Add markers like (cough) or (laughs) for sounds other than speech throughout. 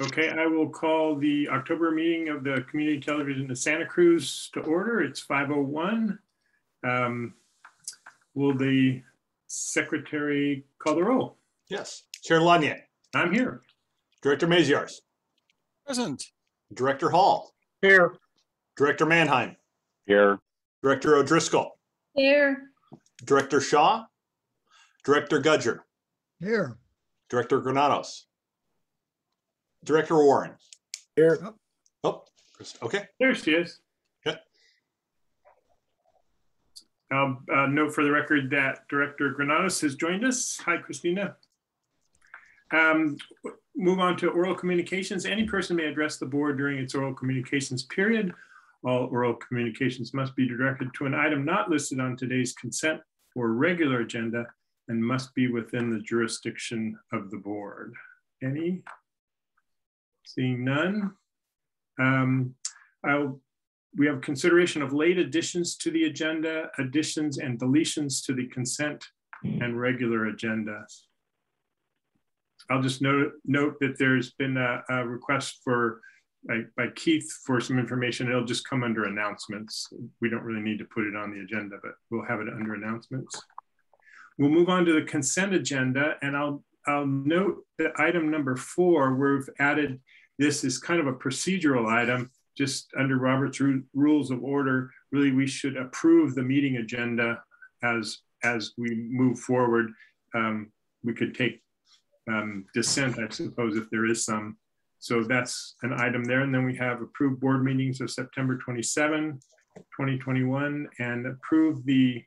Okay, I will call the October meeting of the Community Television of Santa Cruz to order. It's 5:01. Um, Will the secretary call the roll? Yes. Chair Lanier, I'm here. Director Maziarz, Present. Director Hall, Here. Director Mannheim, Here, Director O'Driscoll, Here. Director Shaw, Director Gudger, Here. Director Granados, Director Warren. Here. Oh, Chris- okay. There she is. Okay. I'll uh, note for the record that Director Granados has joined us. Hi, Christina. Um, Move on to oral communications. Any person may address the board during its oral communications period. All oral communications must be directed to an item not listed on today's consent or regular agenda and must be within the jurisdiction of the board. Any? Seeing none. Um, we have consideration of late additions to the agenda, additions and deletions to the consent and regular agendas. I'll just note, note that there's been a, a request for, by, by Keith for some information. It'll just come under announcements. We don't really need to put it on the agenda, but we'll have it under announcements. We'll move on to the consent agenda and I'll, I'll note that item number four, we've added, this is kind of a procedural item, just under Robert's Ru- Rules of Order. Really, we should approve the meeting agenda as, as we move forward. Um, we could take um, dissent, I suppose, if there is some. So that's an item there. And then we have approved board meetings of September 27, 2021, and approve the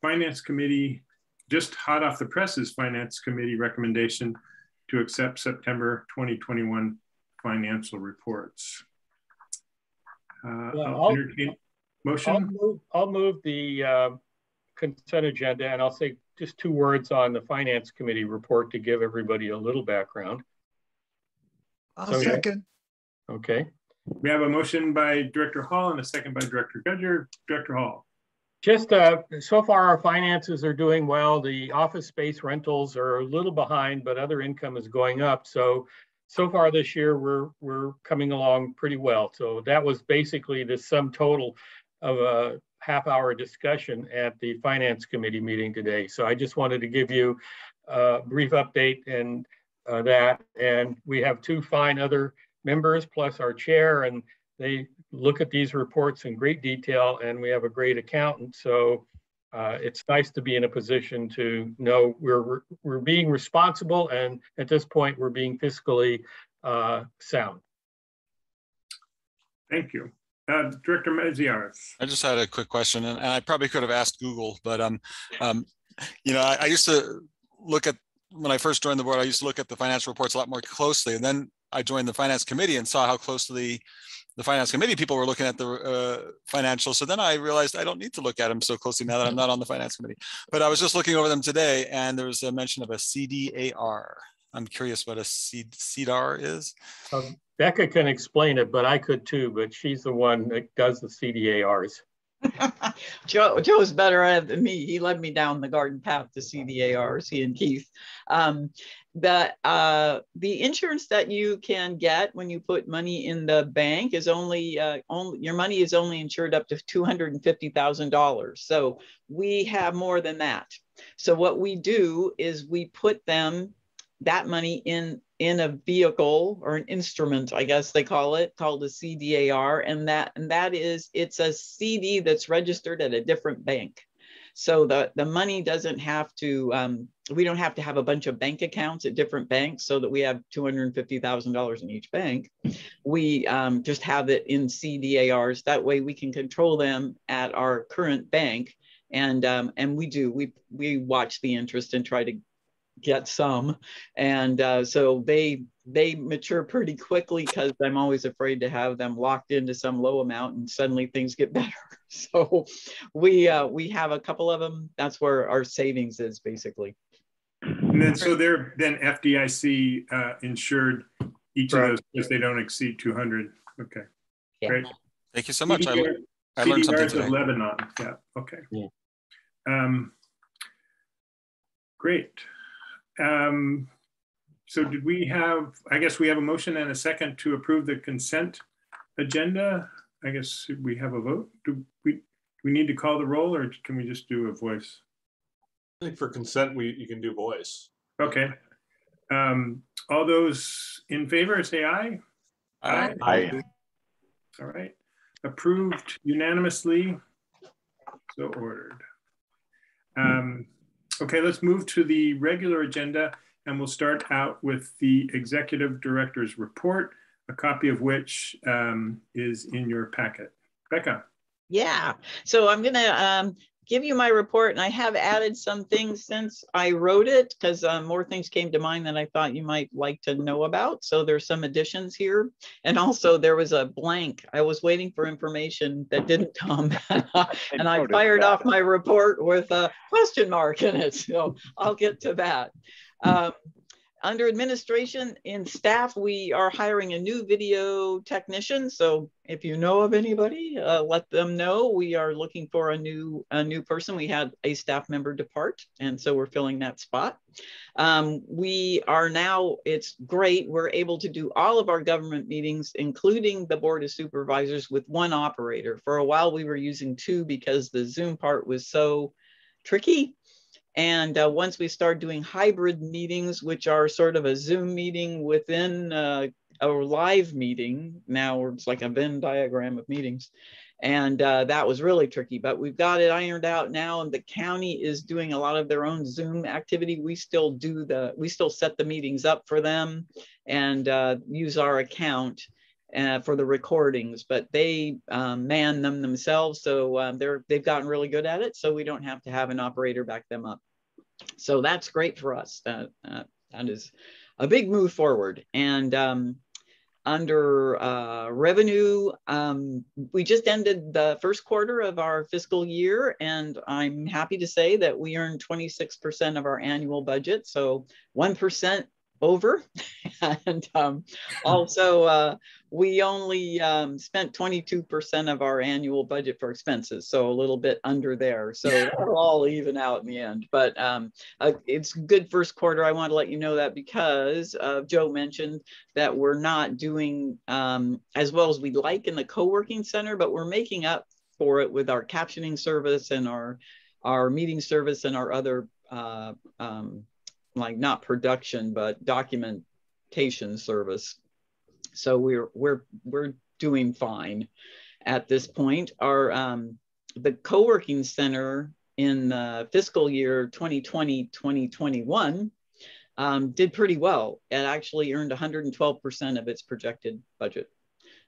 Finance Committee, just hot off the presses, Finance Committee recommendation to accept September 2021 financial reports. Uh, Yeah, I'll I'll- entertain I'll motion. move, I'll move the uh, consent agenda and I'll say just two words on the finance committee report to give everybody a little background. I'll So, second. Okay. We have a motion by Director Hall and a second by Director Gudger. Director Hall. Just uh, so far, our finances are doing well. The office space rentals are a little behind, but other income is going up. So, so far this year, we're, we're coming along pretty well. So that was basically the sum total of a half hour discussion at the finance committee meeting today. So I just wanted to give you a brief update and uh, that. And we have two fine other members plus our chair and they look at these reports in great detail and we have a great accountant. So uh, it's nice to be in a position to know we're, we're, we're being responsible and at this point we're being fiscally uh, sound. Thank you. Uh, Director Maziarz. I just had a quick question, and, and I probably could have asked Google, but um, um, you know, I, I used to look at when I first joined the board. I used to look at the financial reports a lot more closely, and then I joined the finance committee and saw how closely the finance committee people were looking at the uh, financials. So then I realized I don't need to look at them so closely now that I'm not on the finance committee. But I was just looking over them today, and there was a mention of a CDAR. I'm curious what a C- CDAR is. Um, Becca can explain it, but I could too, but she's the one that does the CDARs. (laughs) Joe, Joe's better at it than me. He led me down the garden path to see the he and Keith. Um, the, uh, the insurance that you can get when you put money in the bank is only, uh, only, your money is only insured up to $250,000. So we have more than that. So what we do is we put them, that money in in a vehicle or an instrument, I guess they call it, called a CDAR, and that and that is it's a CD that's registered at a different bank. So the the money doesn't have to um, we don't have to have a bunch of bank accounts at different banks so that we have two hundred fifty thousand dollars in each bank. We um, just have it in CDARs. That way we can control them at our current bank, and um, and we do we we watch the interest and try to get some. And uh, so they they mature pretty quickly because i'm always afraid to have them locked into some low amount and suddenly things get (laughs) better. So we uh, we have a couple of them that's where our savings is basically And then, so they're then FDIC uh, insured, each of those, because they don't exceed 200. Okay. Yeah. Great. Thank you so much. I, CDR I learned something CDRs of. Lebanon, yeah, okay. Yeah. Um, Great. Um, so did we have, I guess we have a motion and a second to approve the consent agenda. I guess we have a vote. Do we, do we need to call the roll or can we just do a voice? I think for consent, we, you can do voice. Okay. Um, all those in favor, say aye. Aye. Aye. All right. Approved unanimously. So ordered. Um, okay, let's move to the regular agenda and we'll start out with the executive director's report, a copy of which um, is in your packet. Becca. Yeah, so I'm gonna um, give you my report and I have added some things since I wrote it because uh, more things came to mind that I thought you might like to know about. So there's some additions here. And also there was a blank. I was waiting for information that didn't come. (laughs) and I fired off my report with a question mark in it. So I'll get to that. Um, under administration and staff, we are hiring a new video technician. So if you know of anybody, uh, let them know. We are looking for a new a new person. We had a staff member depart, and so we're filling that spot. Um, we are now. It's great. We're able to do all of our government meetings, including the board of supervisors, with one operator. For a while, we were using two because the Zoom part was so tricky. And uh, once we start doing hybrid meetings, which are sort of a Zoom meeting within uh, a live meeting, now it's like a Venn diagram of meetings. And uh, that was really tricky, but we've got it ironed out now. And the county is doing a lot of their own Zoom activity. We still do the, we still set the meetings up for them and uh, use our account. Uh, for the recordings, but they um, man them themselves, so um, they're they've gotten really good at it. So we don't have to have an operator back them up. So that's great for us. That, uh, that is a big move forward. And um, under uh, revenue, um, we just ended the first quarter of our fiscal year, and I'm happy to say that we earned 26% of our annual budget. So 1% over. (laughs) and um, also, uh, we only um, spent 22% of our annual budget for expenses, so a little bit under there. So that'll all even out in the end. But um, uh, it's good first quarter. I want to let you know that because uh, Joe mentioned that we're not doing um, as well as we'd like in the co-working center, but we're making up for it with our captioning service and our our meeting service and our other uh, um, like not production but documentation service. So we're we're we're doing fine at this point. Our um, the co-working center in the fiscal year 2020 2021 um, did pretty well. It actually earned 112% of its projected budget.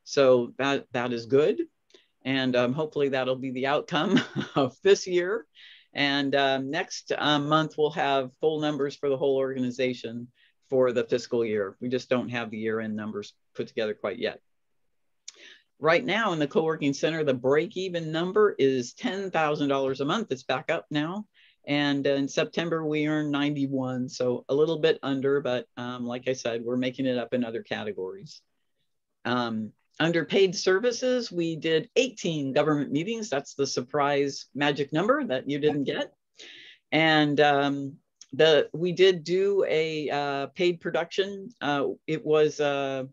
So that that is good. And um, hopefully that'll be the outcome (laughs) of this year and um, next um, month, we'll have full numbers for the whole organization for the fiscal year. We just don't have the year end numbers put together quite yet. Right now in the co-working center, the break-even number is $10,000 a month. It's back up now. And in September, we earned 91, so a little bit under, but um, like I said, we're making it up in other categories. Um, under paid services, we did 18 government meetings. That's the surprise magic number that you didn't get. And um, the we did do a uh, paid production. Uh, it was uh,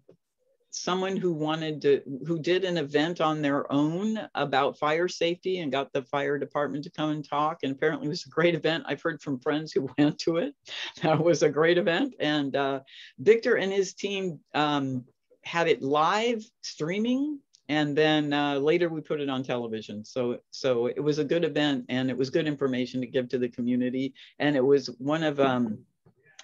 someone who wanted to, who did an event on their own about fire safety and got the fire department to come and talk. And apparently it was a great event. I've heard from friends who (laughs) went to it. That was a great event. And uh, Victor and his team um, had it live streaming and then uh, later we put it on television. So so it was a good event and it was good information to give to the community. And it was one of um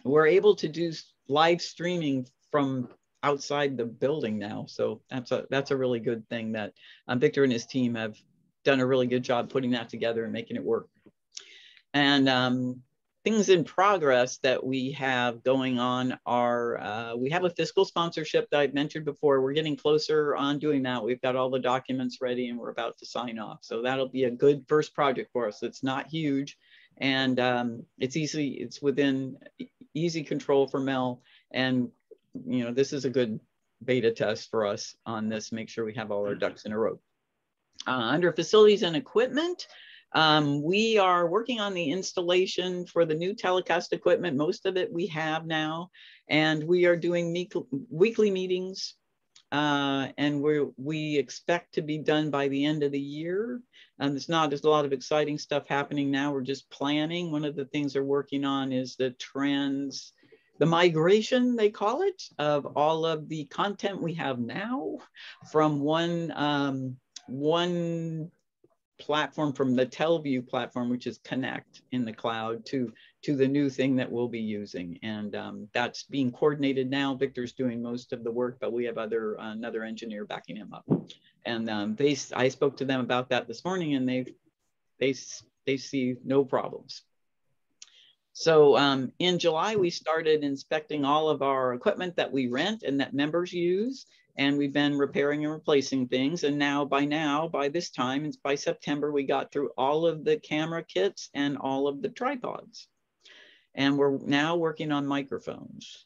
we're able to do live streaming from outside the building now. So that's a that's a really good thing that um, victor and his team have done a really good job putting that together and making it work. And um, things in progress that we have going on are uh, we have a fiscal sponsorship that I've mentioned before. We're getting closer on doing that. We've got all the documents ready and we're about to sign off. So that'll be a good first project for us. It's not huge and um, it's easy, it's within easy control for Mel. And, you know, this is a good beta test for us on this, make sure we have all our ducks in a row. Uh, under facilities and equipment, Um, we are working on the installation for the new telecast equipment. Most of it we have now, and we are doing weekly meetings. Uh, and we we expect to be done by the end of the year. And it's not, there's a lot of exciting stuff happening now. We're just planning. One of the things they're working on is the trends the migration, they call it, of all of the content we have now from one, um, one platform from the TelVue platform, which is Connect in the cloud, to to the new thing that we'll be using, and um, that's being coordinated now. Victor's doing most of the work, but we have other uh, another engineer backing him up. And um, they, I spoke to them about that this morning, and they they they see no problems. So um, in July, we started inspecting all of our equipment that we rent and that members use. And we've been repairing and replacing things. And now by now, by this time, it's by September, we got through all of the camera kits and all of the tripods. And we're now working on microphones.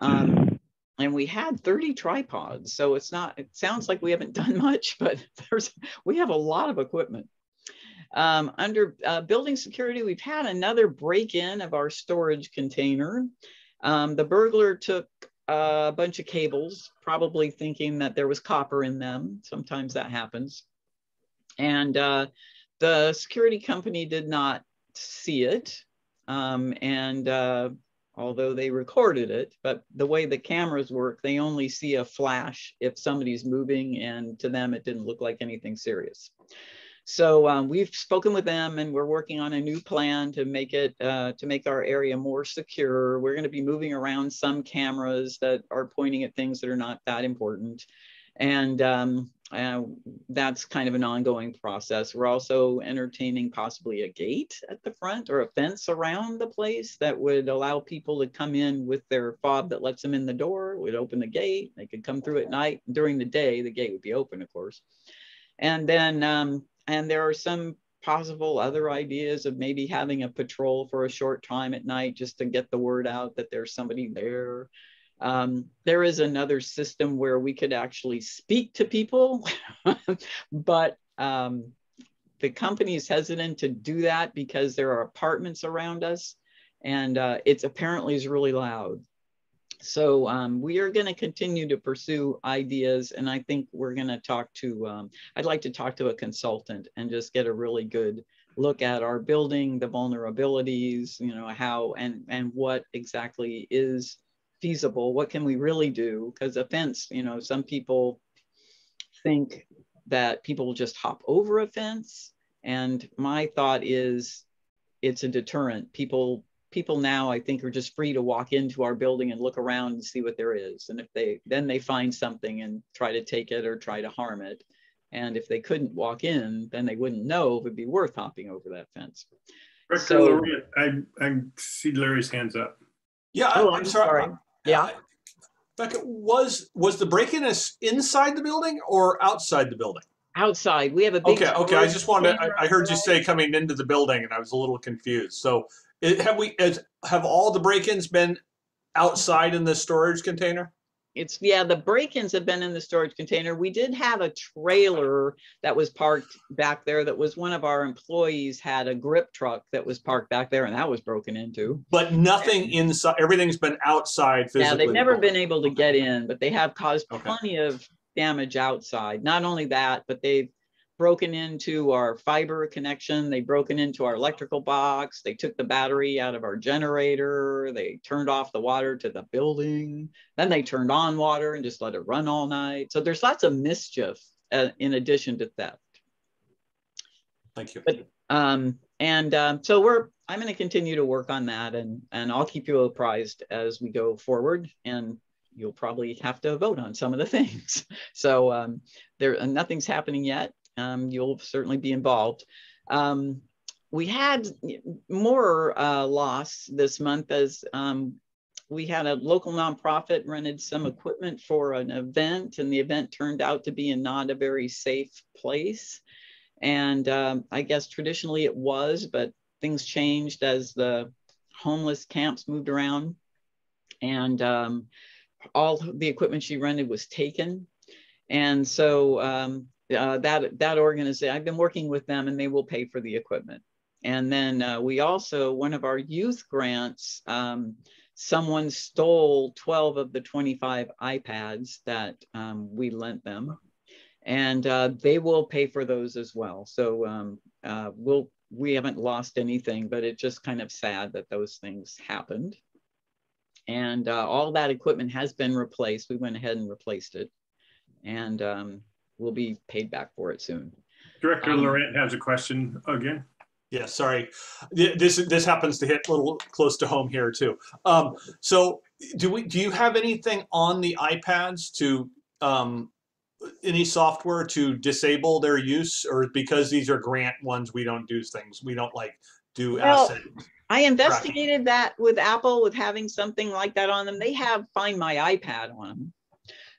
Um, and we had 30 tripods. So it's not, it sounds like we haven't (laughs) done much, but there's, we have a lot of equipment. Um, under uh, building security, we've had another break-in of our storage container. Um, the burglar took a bunch of cables, probably thinking that there was copper in them. Sometimes that happens. And uh, the security company did not see it. Um, and uh, although they recorded it, but the way the cameras work, they only see a flash if somebody's moving, and to them, it didn't look like anything serious. So um, we've spoken with them and we're working on a new plan to make it, uh, to make our area more secure. We're gonna be moving around some cameras that are pointing at things that are not that important. And um, uh, that's kind of an ongoing process. We're also entertaining possibly a gate at the front or a fence around the place that would allow people to come in with their fob that lets them in the door, would open the gate. They could come through at night. During the day, the gate would be open, of course. And then um, and there are some possible other ideas of maybe having a patrol for a short time at night just to get the word out that there's somebody there. Um, there is another system where we could actually speak to people, (laughs) but um, the company is hesitant to do that because there are apartments around us and uh, it's apparently is really loud. So um, we are going to continue to pursue ideas, and I think we're going to talk to. Um, I'd like to talk to a consultant and just get a really good look at our building, the vulnerabilities, you know, how and and what exactly is feasible. What can we really do? Because a fence, you know, some people think that people just hop over a fence, and my thought is, it's a deterrent. People people now i think are just free to walk into our building and look around and see what there is and if they then they find something and try to take it or try to harm it and if they couldn't walk in then they wouldn't know if it'd be worth hopping over that fence Director so, I, I see Larry's hands up. Yeah, oh, I'm, I'm sorry. sorry. Yeah. Becca, was was the break-in inside the building or outside the building? Outside. We have a big. Okay, okay. I just wanted. I, I heard you say coming into the building, and I was a little confused. So it, have we have all the break-ins been outside in the storage container? It's yeah, the break-ins have been in the storage container. We did have a trailer that was parked back there that was one of our employees had a grip truck that was parked back there and that was broken into. But nothing and, inside everything's been outside physically. Yeah, they've never been able to get in, but they have caused okay. plenty of damage outside. Not only that, but they've broken into our fiber connection. They broken into our electrical box. They took the battery out of our generator. They turned off the water to the building. Then they turned on water and just let it run all night. So there's lots of mischief uh, in addition to theft. Thank you. But, um, and um, so we're, I'm going to continue to work on that and, and I'll keep you apprised as we go forward. And you'll probably have to vote on some of the (laughs) things. So um, there, nothing's happening yet um, you'll certainly be involved. Um, we had more uh, loss this month as um, we had a local nonprofit rented some equipment for an event, and the event turned out to be in not a very safe place. And um, I guess traditionally it was, but things changed as the homeless camps moved around, and um, all the equipment she rented was taken. And so um, uh, that that organization, I've been working with them, and they will pay for the equipment. And then uh, we also one of our youth grants. Um, someone stole 12 of the 25 iPads that um, we lent them, and uh, they will pay for those as well. So um, uh, we'll we haven't lost anything, but it's just kind of sad that those things happened. And uh, all that equipment has been replaced. We went ahead and replaced it, and um, we'll be paid back for it soon. Director Um, Laurent has a question again. Yeah, sorry. This this happens to hit a little close to home here too. Um, so do we do you have anything on the iPads to um, any software to disable their use, or because these are grant ones, we don't do things. We don't like do Well, asset. I investigated that with Apple with having something like that on them. They have Find My iPad on them.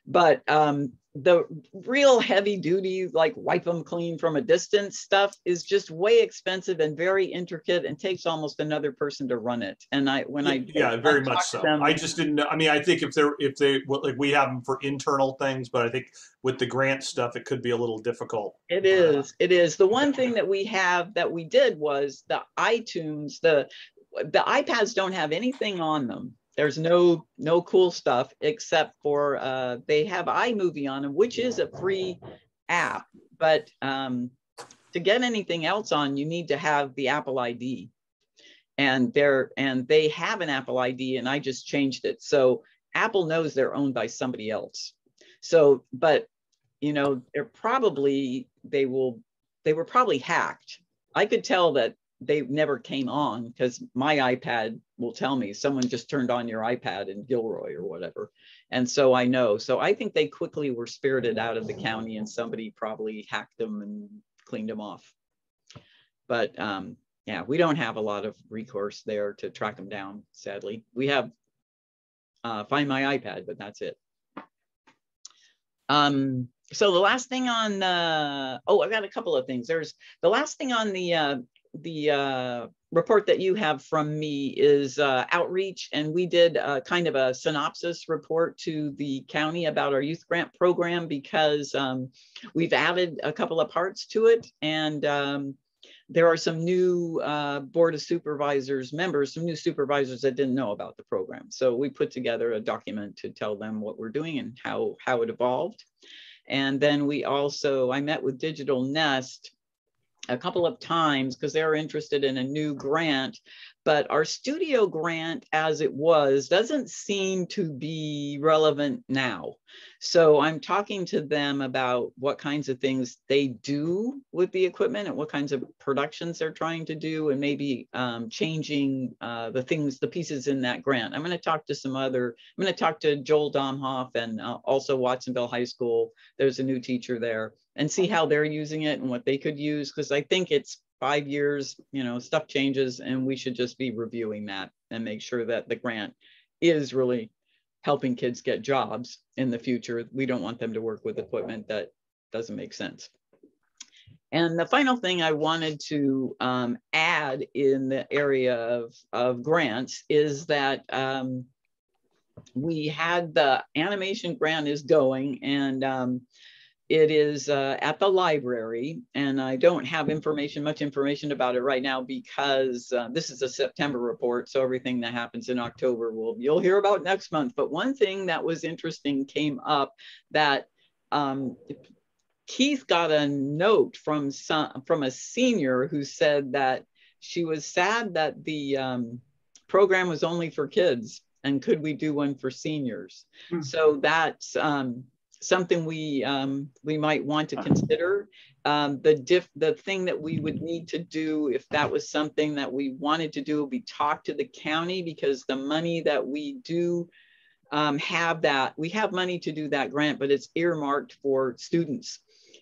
But um, the real heavy duty, like wipe them clean from a distance stuff is just way expensive and very intricate and takes almost another person to run it. And I, when I. yeah, very I much so. them- I just didn't know. I mean, I think if they're if they like we have them for internal things, but I think with the grant stuff, it could be a little difficult. It uh, is, it is. The one thing that we have that we did was the iTunes, the the iPads don't have anything on them. There's no no cool stuff except for uh, they have iMovie on them, which is a free app. But um, to get anything else on, you need to have the Apple ID, and they're and they have an Apple ID, and I just changed it. So Apple knows they're owned by somebody else. So, but you know, they're probably they will they were probably hacked. I could tell that they never came on because my iPad will tell me someone just turned on your iPad in Gilroy or whatever. And so I know. So I think they quickly were spirited out of the county and somebody probably hacked them and cleaned them off. But um, yeah, we don't have a lot of recourse there to track them down, sadly. We have uh, Find My iPad, but that's it. Um, so the last thing on uh oh i've got a couple of things there's the last thing on the uh the uh report that you have from me is uh outreach and we did uh kind of a synopsis report to the county about our youth grant program because um we've added a couple of parts to it and um there are some new uh, board of supervisors members, some new supervisors that didn't know about the program. So we put together a document to tell them what we're doing and how how it evolved. And then we also, I met with Digital Nest a couple of times because they're interested in a new grant, but our studio grant as it was doesn't seem to be relevant now. So I'm talking to them about what kinds of things they do with the equipment and what kinds of productions they're trying to do and maybe um, changing uh, the things, the pieces in that grant. I'm going to talk to some other, I'm going to talk to Joel Domhoff and uh, also Watsonville High School. There's a new teacher there and see how they're using it and what they could use because I think it's five years, you know, stuff changes and we should just be reviewing that and make sure that the grant is really helping kids get jobs in the future. We don't want them to work with equipment that doesn't make sense. And the final thing I wanted to um, add in the area of, of grants is that um, we had the animation grant is going and um, it is uh, at the library and I don't have information, much information about it right now because uh, this is a September report. So everything that happens in October will you'll hear about next month. But one thing that was interesting came up that um, Keith got a note from some, from a senior who said that she was sad that the um, program was only for kids and could we do one for seniors? Hmm. So that's um, something we um, we might want to consider. Um, the diff the thing that we would need to do if that was something that we wanted to do would be talk to the county because the money that we do um, have that we have money to do that grant, but it's earmarked for students.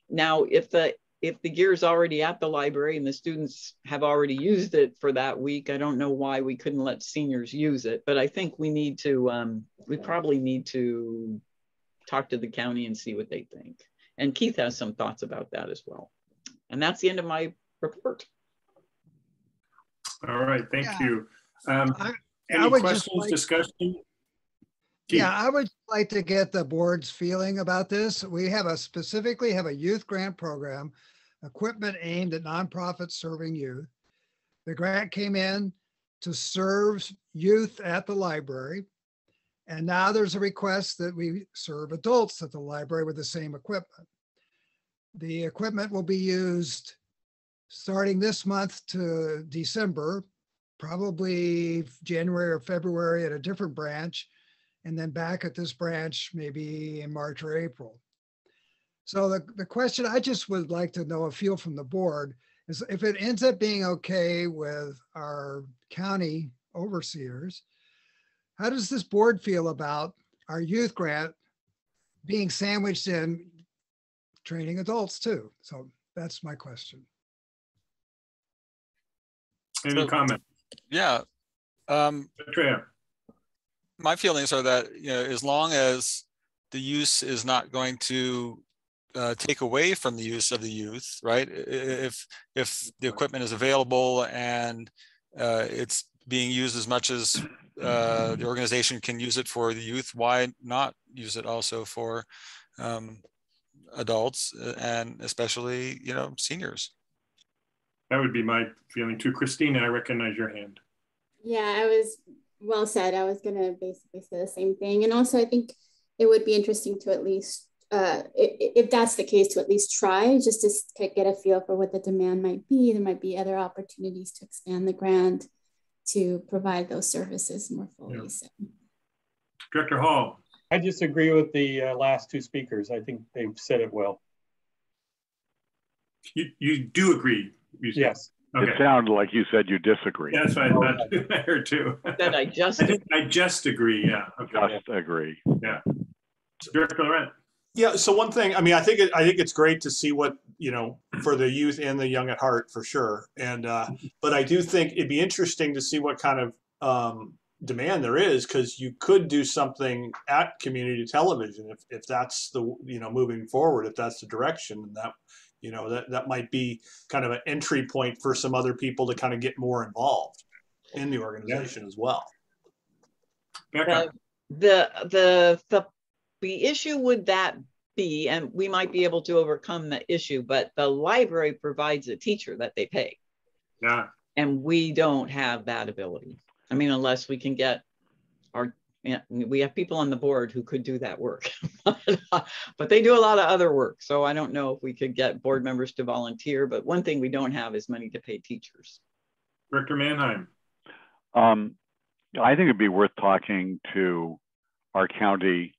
Now, if the if the gear is already at the library and the students have already used it for that week, I don't know why we couldn't let seniors use it. But I think we need to um, we probably need to talk to the county and see what they think. And Keith has some thoughts about that as well. And that's the end of my report. All right, thank Yeah. you. Um, I- I Any would just questions, like- discussion? Keith, Yeah, I would like to get the board's feeling about this. We have a specifically have a youth grant program, equipment aimed at nonprofits serving youth. The grant came in to serve youth at the library. And now there's a request that we serve adults at the library with the same equipment. The equipment will be used starting this month to December, probably January or February at a different branch and then back at this branch maybe in March or April. So the, the question I just would like to know a feel from the board is if it ends up being okay with our county overseers, how does this board feel about our youth grant being sandwiched in training adults too? So that's my question. any So- comment? Yeah. Um, my feelings are that, you know, as long as the use is not going to uh, take away from the use of the youth, right? I- i- If, if the equipment is available and uh, it's being used as much as uh, the organization can use it for the youth, why not use it also for um, adults uh, and especially, you know, seniors? that would be my feeling too. Christina, I recognize your hand. Yeah, I was well said. I was gonna basically say the same thing, and also I think it would be interesting to at least, uh, if, if that's the case, to at least try just to get a feel for what the demand might be. There might be other opportunities to expand the grant to provide those services more fully. Yeah. So. Director Hall, I disagree with the uh, last two speakers. I think they've said it well. you, you do agree? you said? Yes. It Okay, sounded like you said you disagree. that's what I thought, (laughs) I heard too. That I just, I think I just agree, yeah, okay. Just agree. Yeah. Director Laurent, Yeah. So one thing, I mean, I think it, I think it's great to see what you know for the youth and the young at heart for sure. And uh, but I do think it'd be interesting to see what kind of um, demand there is because you could do something at community television if if that's the you know moving forward if that's the direction and that you know that that might be kind of an entry point for some other people to kind of get more involved in the organization as well. Becca, the, the, the, the issue would that be, and we might be able to overcome the issue, but the library provides a teacher that they pay. yeah, And we don't have that ability. I mean, unless we can get our, yeah, we have people on the board who could do that work. (laughs) But they do a lot of other work. So I don't know if we could get board members to volunteer, but one thing we don't have is money to pay teachers. Director Manheim, Um, I think it'd be worth talking to our county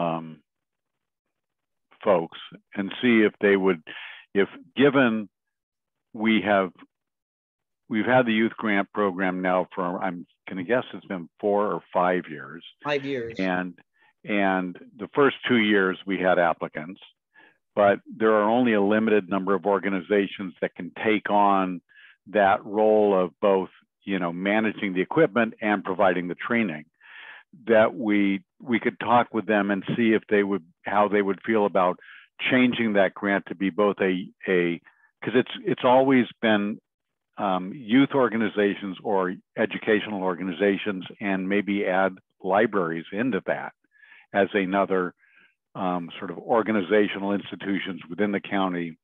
um, folks and see if they would, if given we have, we've had the youth grant program now for, I'm gonna guess it's been four or five years. Five years. And, and the first two years we had applicants, but there are only a limited number of organizations that can take on that role of both, you know, managing the equipment and providing the training. That we, we could talk with them and see if they would, how they would feel about changing that grant to be both a, a, because it's, it's always been um, youth organizations or educational organizations and maybe add libraries into that as another um, sort of organizational institutions within the county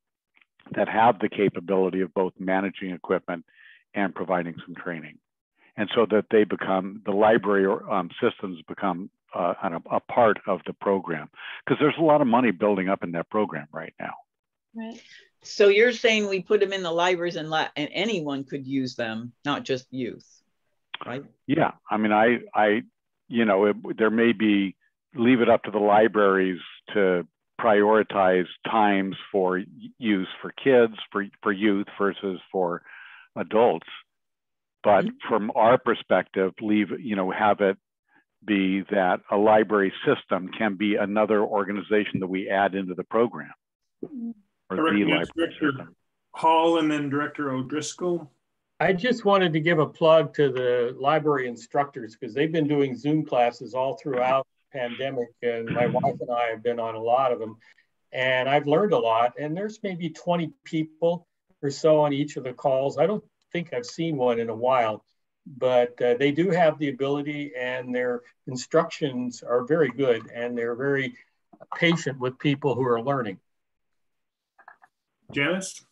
that have the capability of both managing equipment and providing some training. And so that they become, the library or, um, systems become uh, an- a part of the program. Because there's a lot of money building up in that program right now. Right. So you're saying we put them in the libraries and la- and anyone could use them, not just youth, right? Yeah, I mean, I, I, you know, it, there may be, leave it up to the libraries to prioritize times for use for kids, for, for youth versus for adults. But mm-hmm. from our perspective, leave, you know, have it be that a library system can be another organization that we add into the program. Or I the library Director system. Hall and then Director O'Driscoll. I just wanted to give a plug to the library instructors because they've been doing Zoom classes all throughout the pandemic. And my mm-hmm. wife and I have been on a lot of them. And I've learned a lot. And there's maybe 20 people or so on each of the calls. I don't think I've seen one in a while. but uh, they do have the ability and their instructions are very good and they're very patient with people who are learning. Janice?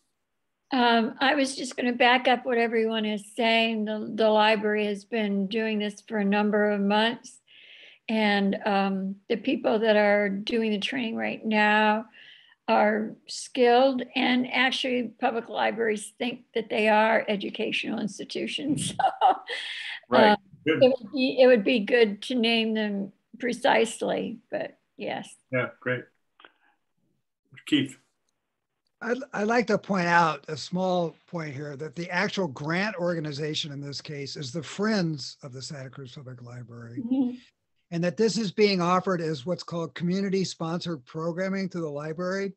Um, I was just going to back up what everyone is saying. The, the library has been doing this for a number of months. And um, the people that are doing the training right now are skilled and actually public libraries think that they are educational institutions. So, (laughs) Right. um, it, would be, it would be good to name them precisely, but yes. Yeah, great. Keith? I'd, I'd like to point out a small point here that the actual grant organization in this case is the Friends of the Santa Cruz Public Library. And that this is being offered as what's called community sponsored programming through the library.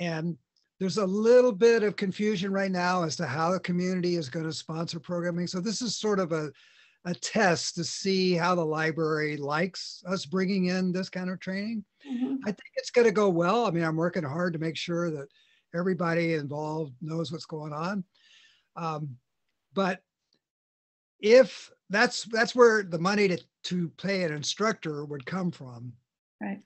And there's a little bit of confusion right now as to how the community is going to sponsor programming. So this is sort of a, a test to see how the library likes us bringing in this kind of training. Mhm. I think it's going to go well. I mean, I'm working hard to make sure that everybody involved knows what's going on. Um, but if that's that's where the money to to pay an instructor would come from. Right. I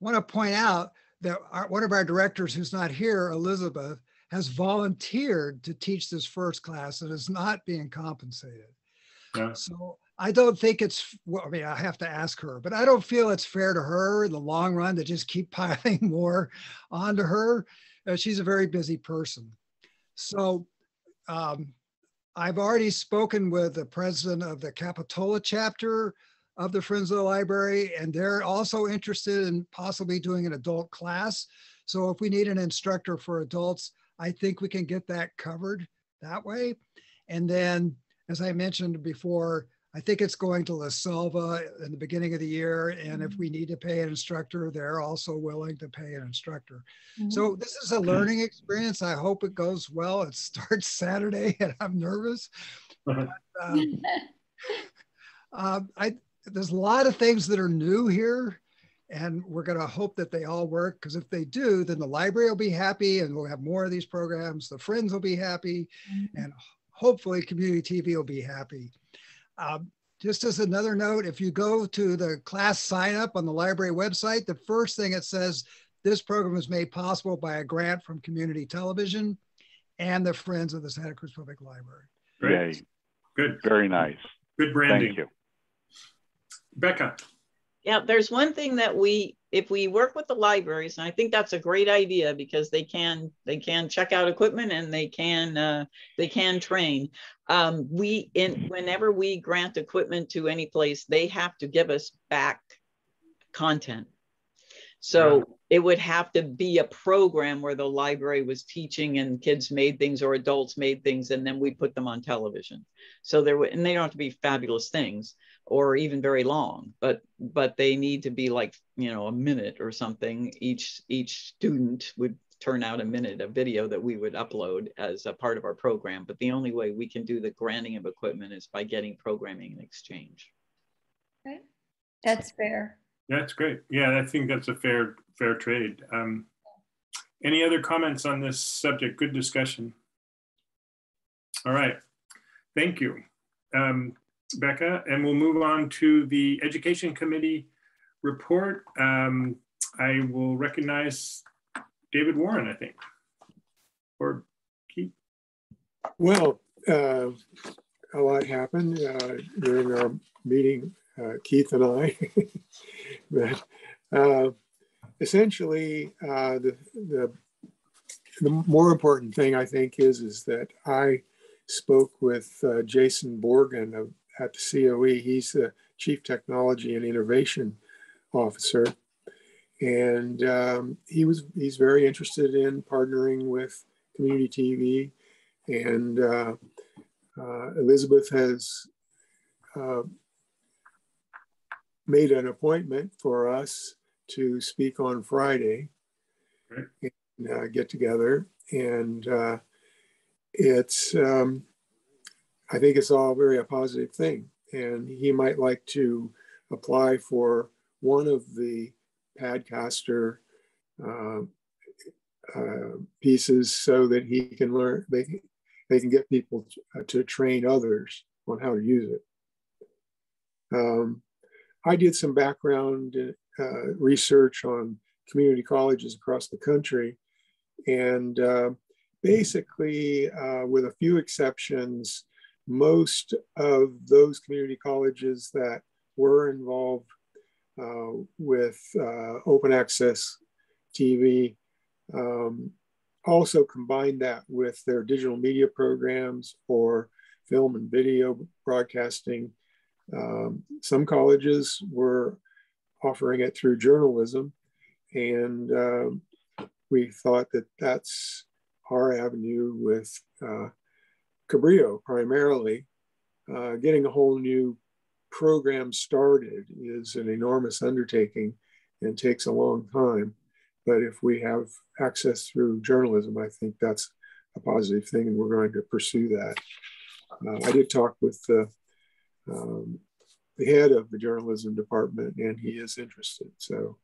Want to point out that our, one of our directors, who's not here, Elizabeth, has volunteered to teach this first class and is not being compensated. Yeah. So I don't think it's, well, I mean, I have to ask her, but I don't feel it's fair to her in the long run to just keep (laughs) piling more onto her. Uh, she's a very busy person. So um, I've already spoken with the president of the Capitola chapter of the Friends of the Library, and they're also interested in possibly doing an adult class. So if we need an instructor for adults, I think we can get that covered that way. And then, as I mentioned before, I think it's going to La Selva in the beginning of the year. And if we need to pay an instructor, they're also willing to pay an instructor. Mhm. So this is a learning experience. I hope it goes well. It starts (laughs) Saturday and I'm nervous. But, um, um, I, there's a lot of things that are new here and we're going to hope that they all work because if they do, then the library will be happy and we'll have more of these programs. The friends will be happy and hopefully community TV will be happy. Um, just as another note, if you go to the class sign up on the library website, the first thing it says, this program is made possible by a grant from community television and the Friends of the Santa Cruz Public Library. Great. Yay. Good. Very nice. Good branding. Thank you. Becca? Yeah, there's one thing that we, if we work with the libraries, and I think that's a great idea because they can, they can check out equipment and they can, uh, they can train. Um, we, in, whenever we grant equipment to any place, they have to give us back content. So it would have to be a program where the library was teaching and kids made things or adults made things and then we put them on television. So there would, and they don't have to be fabulous things or even very long, but but they need to be like you know a minute or something. Each each student would turn out a minute of video that we would upload as a part of our program. But the only way we can do the granting of equipment is by getting programming in exchange. Okay. That's fair. That's great. Yeah, I think that's a fair, fair trade. Um, any other comments on this subject? Good discussion. All right. Thank you, um, Becca. And we'll move on to the Education Committee report. Um, I will recognize David Warren, I think. Or Keith. Well, uh, a lot happened uh, during our meeting, uh, Keith and I. (laughs) but uh, essentially, uh, the, the the more important thing I think is is that I spoke with uh, Jason Borgen of, at the COE. He's the Chief Technology and Innovation Officer, and um, he was he's very interested in partnering with community TV and uh, uh, Elizabeth has made an appointment for us to speak on Friday Great. and uh, get together. And uh, it's, um, I think it's all very a positive thing. And he might like to apply for one of the Padcaster uh, uh, pieces so that he can learn, they, they can get people to, uh, to train others on how to use it. Um, I did some background uh, research on community colleges across the country, and uh, basically, uh, with a few exceptions, most of those community colleges that were involved uh, with uh, open access TV um, also combined that with their digital media programs or film and video broadcasting. Um, some colleges were offering it through journalism, and um, we thought that that's our avenue with uh, Cabrillo primarily. Uh, getting a whole new program started is an enormous undertaking and takes a long time. But if we have access through journalism, I think that's a positive thing, and we're going to pursue that. Uh, I did talk with the, um, the head of the journalism department, and he is interested. So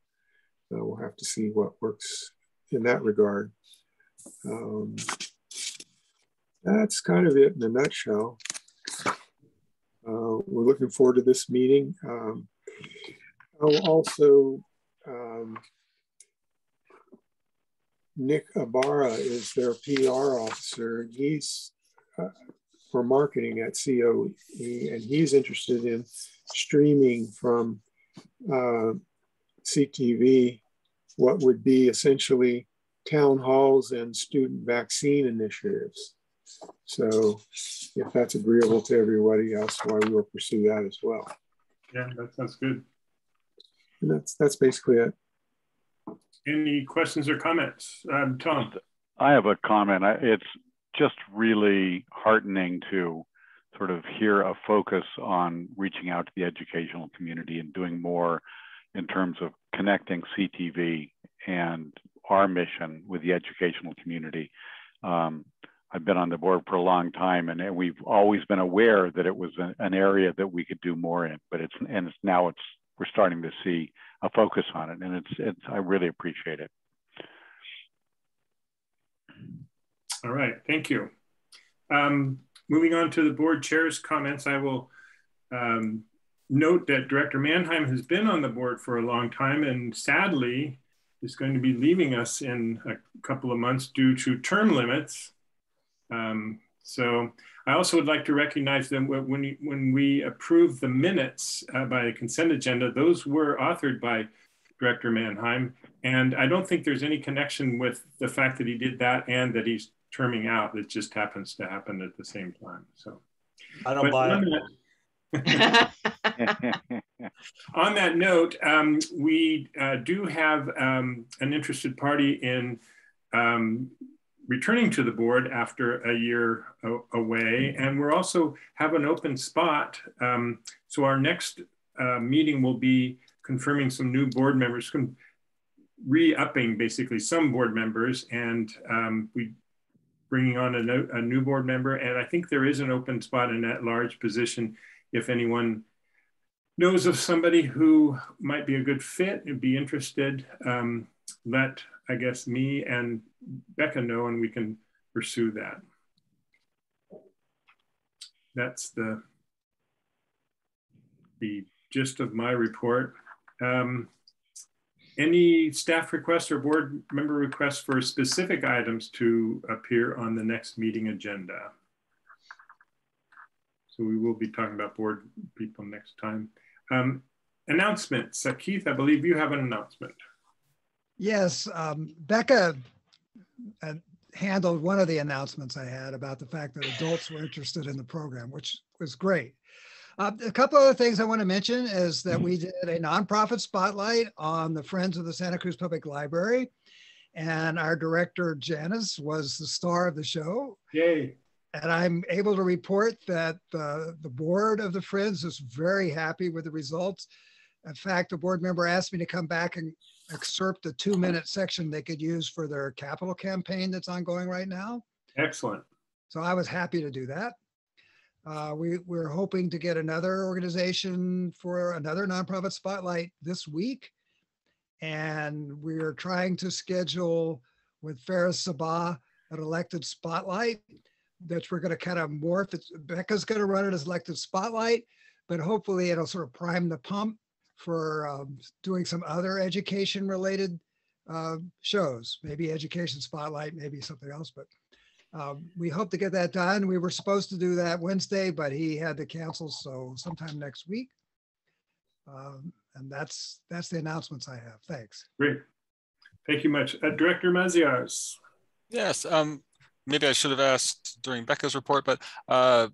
uh, we'll have to see what works in that regard. Um, that's kind of it in a nutshell. Uh, we're looking forward to this meeting. Um, I'll also um, Nick Abara is their PR officer. He's uh, for marketing at COE, and he's interested in streaming from uh, CTV what would be essentially town halls and student vaccine initiatives. So if that's agreeable to everybody else, why we will pursue that as well. Yeah, that sounds good. And that's that's basically it. Any questions or comments? Um, Tom? I have a comment. It's just really heartening to sort of hear a focus on reaching out to the educational community and doing more in terms of connecting CTV and our mission with the educational community. Um, I've been on the board for a long time, and, we've always been aware that it was an area that we could do more in. But it's and it's now it's we're starting to see a focus on it, and it's it's I really appreciate it. All right, thank you. Um, moving on to the board chair's comments, I will um, note that Director Mannheim has been on the board for a long time, and sadly is going to be leaving us in a couple of months due to term limits. Um, so I also would like to recognize that when, when we approved the minutes uh, by a consent agenda, those were authored by Director Mannheim. And I don't think there's any connection with the fact that he did that and that he's terming out. It just happens to happen at the same time. So I don't buy it. (laughs) on that note, um, we uh, do have um, an interested party in um, returning to the board after a year away. And we're also have an open spot. Um, so our next uh, meeting will be confirming some new board members, re-upping basically some board members and um, we bringing on a, no, a, new board member. And I think there is an open spot in that large position. If anyone knows of somebody who might be a good fit and be interested, um, let I guess me and Becca know and we can pursue that. That's the, the gist of my report. Um, any staff requests or board member requests for specific items to appear on the next meeting agenda? So we will be talking about board people next time. Um, announcements. Uh, Keith, I believe you have an announcement. Yes, um, Becca uh, handled one of the announcements I had about the fact that adults were interested in the program, which was great. Uh, a couple other things I want to mention is that we did a nonprofit spotlight on the Friends of the Santa Cruz Public Library. And our director, Janice, was the star of the show. Yay. And I'm able to report that uh, the board of the Friends is very happy with the results. In fact, a board member asked me to come back and excerpt a two minute section they could use for their capital campaign that's ongoing right now. Excellent. So I was happy to do that. Uh, we, we're hoping to get another organization for another nonprofit spotlight this week. And we're trying to schedule with Faris Sabbah an elected spotlight. that we're going to kind of morph. It's, Becca's going to run it as elected spotlight, but hopefully it'll sort of prime the pump for um, doing some other education related uh, shows, maybe education spotlight, maybe something else, but um, we hope to get that done. We were supposed to do that Wednesday, but he had to cancel, so sometime next week. Um, and that's that's the announcements I have. Thanks. Great. Thank you much. Uh, Director Maziarz. Yes, um, maybe I should have asked during Becca's report, but uh,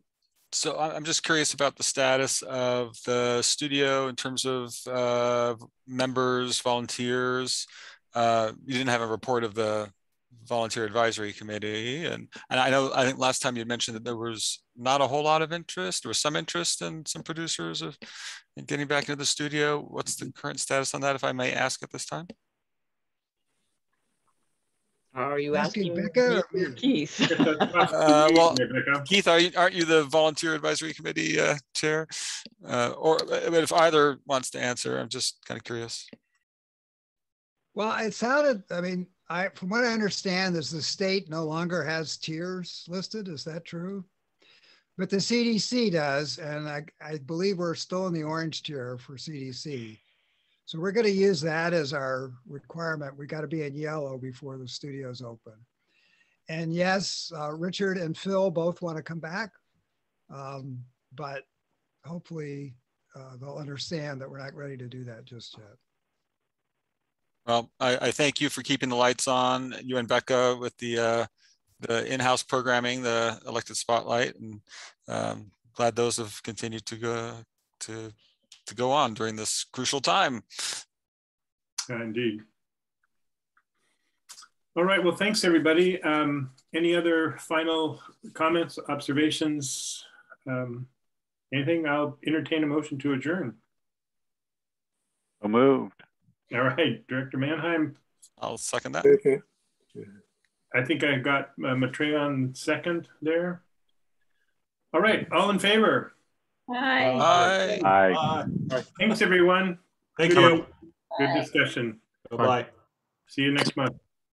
so I- I'm just curious about the status of the studio in terms of uh, members, volunteers. Uh, you didn't have a report of the volunteer advisory committee, and and I know I think last time you mentioned that there was not a whole lot of interest. There was some interest in some producers of in getting back into the studio. What's the current status on that, if I may ask at this time? Are you Asking asking Becca or or? Keith? (laughs) Uh, well, Keith, are you, aren't you the volunteer advisory committee uh, chair? Uh, or but if either wants to answer, I'm just kind of curious. Well, it sounded, I mean, I, from what I understand, is the state no longer has tiers listed. Is that true? But the CDC does, and I, I believe we're still in the orange tier for CDC. So we're going to use that as our requirement. We got to be in yellow before the studio's open. And yes, uh, Richard and Phil both want to come back, um, but hopefully uh, they'll understand that we're not ready to do that just yet. Well, I, I thank you for keeping the lights on, you and Becca with the uh, the in-house programming, the elected spotlight, and um, glad those have continued to go to to go on during this crucial time. Indeed. All right, well, thanks, everybody. Um, Any other final comments, observations? Um, Anything? I'll entertain a motion to adjourn. So moved. All right, Director Mannheim, I'll second that. Okay. I think I got uh, Matreon second there. All right, all in favor? Hi. Bye. Aye. Bye. Thanks, everyone. Thank Good- you. Good discussion. Bye-bye. See you next month.